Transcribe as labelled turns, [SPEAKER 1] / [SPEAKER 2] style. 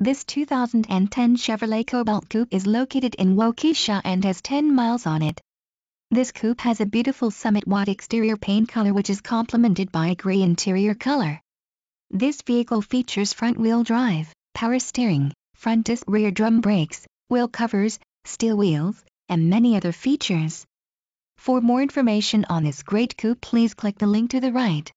[SPEAKER 1] This 2010 Chevrolet Cobalt Coupe is located in Waukesha and has 10 miles on it. This coupe has a beautiful Summit White exterior paint color which is complemented by a gray interior color. This vehicle features front-wheel drive, power steering, front disc rear drum brakes, wheel covers, steel wheels, and many other features. For more information on this great coupe please click the link to the right.